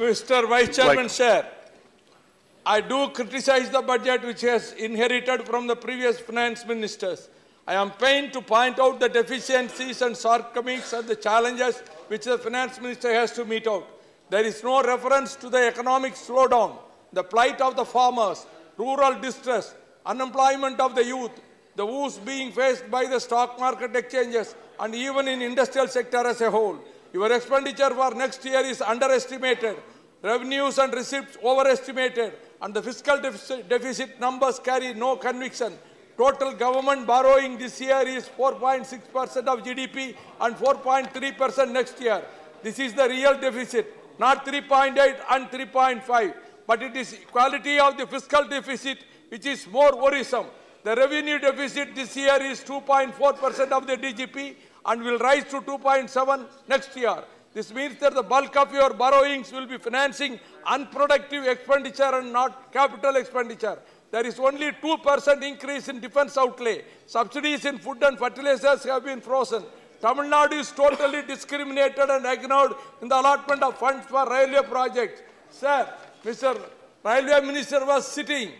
Mr. Vice Chairman, Like- sir, I do criticize the budget which has inherited from the previous finance ministers. I am pained to point out the deficiencies and shortcomings and the challenges which the finance minister has to meet out. There is no reference to the economic slowdown, the plight of the farmers, rural distress, unemployment of the youth, the woes being faced by the stock market exchanges and even in industrial sector as a whole. Your expenditure for next year is underestimated, revenues and receipts overestimated, and the fiscal deficit, deficit numbers carry no conviction. Total government borrowing this year is 4.6% of GDP and 4.3% next year. This is the real deficit, not 3.8 and 3.5. But it is quality of the fiscal deficit which is more worrisome. The revenue deficit this year is 2.4% of the DGP and will rise to 2.7 next year. This means that the bulk of your borrowings will be financing unproductive expenditure and not capital expenditure. There is only 2% increase in defense outlay. Subsidies in food and fertilizers have been frozen. Tamil Nadu is totally discriminated and ignored in the allotment of funds for railway projects. Sir, Mr. Railway Minister was sitting.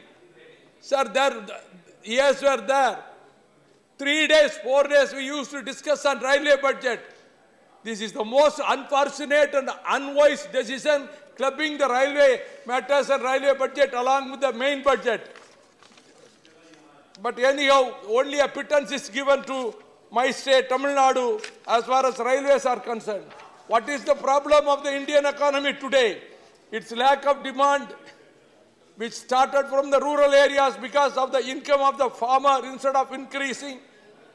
Sir, there, years were there. Three days, four days we used to discuss on railway budget. This is the most unfortunate and unwise decision clubbing the railway matters and railway budget along with the main budget. But anyhow, only a pittance is given to my state, Tamil Nadu, as far as railways are concerned. What is the problem of the Indian economy today? Its lack of demand, which started from the rural areas because of the income of the farmer instead of increasing,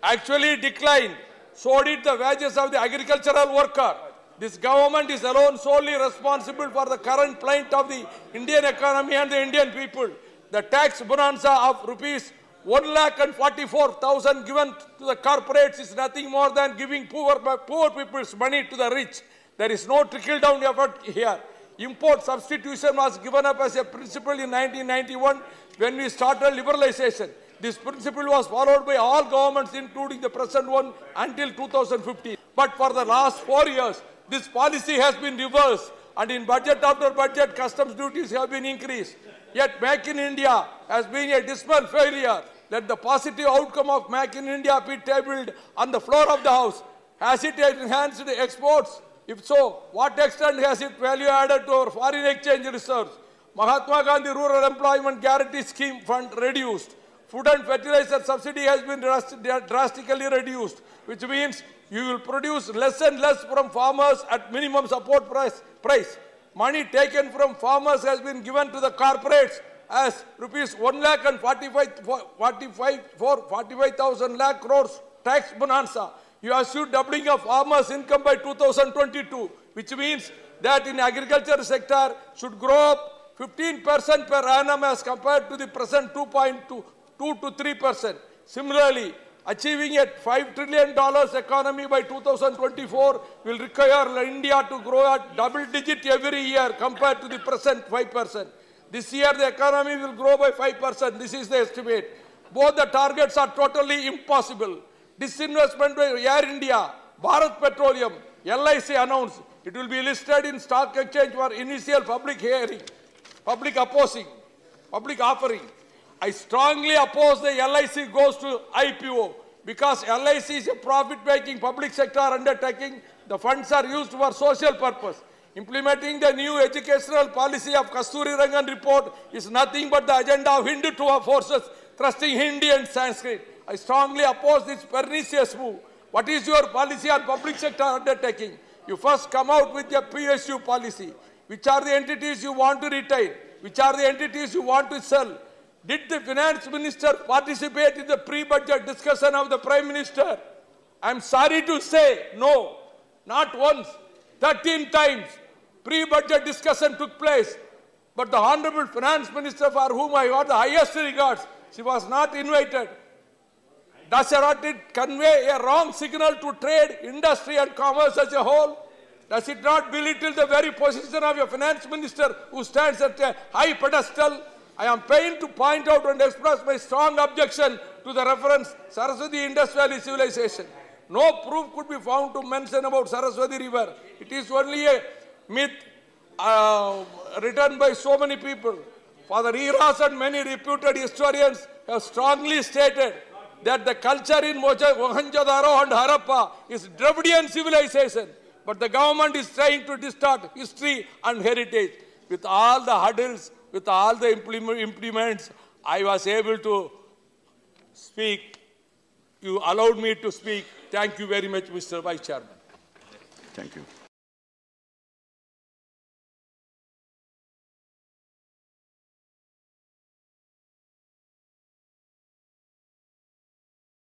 actually declined. So did the wages of the agricultural worker. This government is alone solely responsible for the current plight of the Indian economy and the Indian people. The tax bonanza of rupees 1 lakh and 44,000 given to the corporates is nothing more than giving poor, poor people's money to the rich. There is no trickle down effort here. Import substitution was given up as a principle in 1991 when we started liberalization. This principle was followed by all governments, including the present one, until 2015. But for the last four years, this policy has been reversed, and in budget after budget, customs duties have been increased. Yet Make in India has been a dismal failure. Let the positive outcome of Make in India be tabled on the floor of the House. Has it enhanced exports? If so, what extent has it value added to our foreign exchange reserves? Mahatma Gandhi Rural Employment Guarantee Scheme Fund reduced. Food and fertilizer subsidy has been drastically reduced, which means you will produce less and less from farmers at minimum support price. price. Money taken from farmers has been given to the corporates as rupees 1 lakh and 45, 45, 45,000 lakh crores tax bonanza. You assume doubling of farmers' income by 2022, which means that in agriculture sector should grow up 15% per annum as compared to the present 2.2 2 to 3 percent. Similarly, achieving a $5 trillion economy by 2024 will require India to grow at double digit every year compared to the present 5 percent. This year the economy will grow by 5 percent. This is the estimate. Both the targets are totally impossible. Disinvestment by Air India, Bharat Petroleum, LIC announced it will be listed in stock exchange for initial public hearing, public opposing, public offering. I strongly oppose the LIC goes to IPO because LIC is a profit-making public sector undertaking. The funds are used for social purpose. Implementing the new educational policy of Kasturirangan report is nothing but the agenda of Hindu Hindutva forces thrusting Hindi and Sanskrit. I strongly oppose this pernicious move. What is your policy on public sector undertaking? You first come out with your PSU policy. Which are the entities you want to retain? Which are the entities you want to sell? Did the finance minister participate in the pre-budget discussion of the prime minister? I'm sorry to say, no, not once, 13 times pre-budget discussion took place. But the honorable finance minister for whom I got the highest regards, she was not invited. Does not convey a wrong signal to trade, industry and commerce as a whole? Does it not belittle the very position of a finance minister who stands at a high pedestal? I am pained to point out and express my strong objection to the reference Saraswati Indus Valley civilization. No proof could be found to mention about Saraswati river. It is only a myth. uh, written by so many people. Father Heras and many reputed historians have strongly stated that the culture in Mohenjo-daro and Harappa is Dravidian civilization. But the government is trying to distort history and heritage. With all the hurdles, with all the implements, I was able to speak. You allowed me to speak. Thank you very much, Mr. Vice Chairman. Thank you.